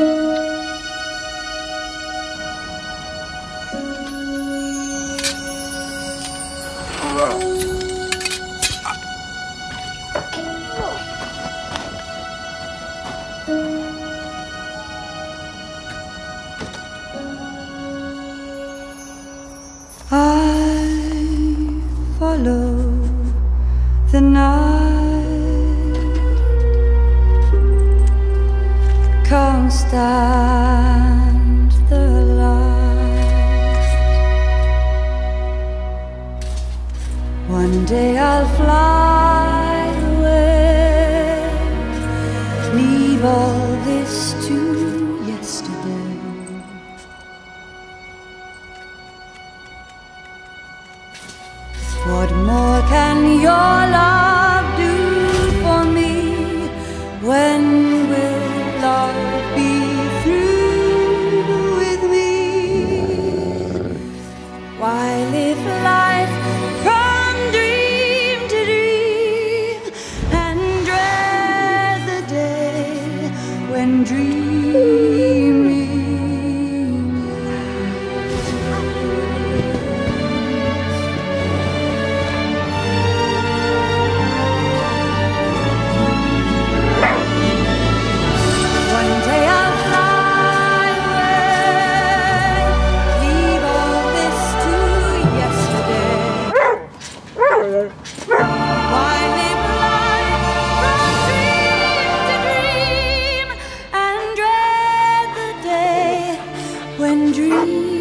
I follow the night. can't stand the light. One day I'll fly away, leave all this to yesterday. What more can your love do for me when? dream when dreams